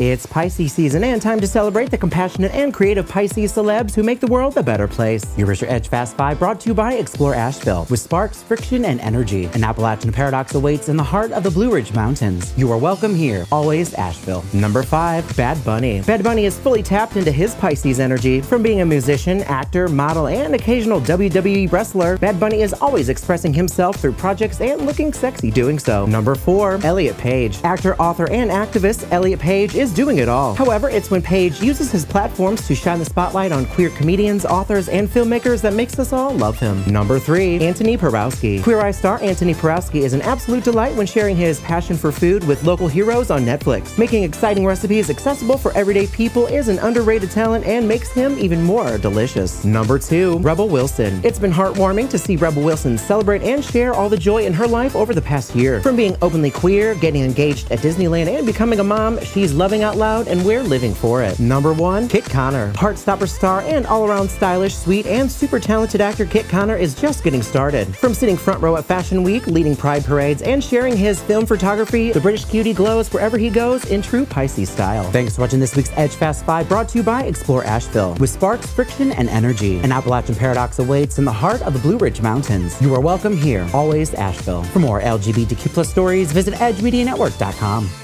It's Pisces season and time to celebrate the compassionate and creative Pisces celebs who make the world a better place. Your Richard Edge Fast Five brought to you by Explore Asheville with sparks, friction, and energy. An Appalachian paradox awaits in the heart of the Blue Ridge Mountains. You are welcome here, always Asheville. Number five, Bad Bunny. Bad Bunny is fully tapped into his Pisces energy. From being a musician, actor, model, and occasional WWE wrestler, Bad Bunny is always expressing himself through projects and looking sexy doing so. Number four, Elliot Page. Actor, author, and activist Elliot Page is doing it all. However, it's when Page uses his platforms to shine the spotlight on queer comedians, authors, and filmmakers that makes us all love him. Number three, Antoni Porowski. Queer Eye star Antoni Porowski is an absolute delight when sharing his passion for food with local heroes on Netflix. Making exciting recipes accessible for everyday people is an underrated talent and makes him even more delicious. Number two, Rebel Wilson. It's been heartwarming to see Rebel Wilson celebrate and share all the joy in her life over the past year. From being openly queer, getting engaged at Disneyland, and becoming a mom, she's loving out loud and we're living for it. Number one, Kit Connor. Heartstopper star and all-around stylish, sweet, and super talented actor Kit Connor is just getting started. From sitting front row at Fashion Week, leading pride parades, and sharing his film photography, the British cutie glows wherever he goes in true Pisces style. Thanks for watching this week's Edge Fast 5 brought to you by Explore Asheville. With sparks, friction, and energy, an Appalachian paradox awaits in the heart of the Blue Ridge Mountains. You are welcome here, always Asheville. For more LGBTQ plus stories, visit edgemedianetwork.com.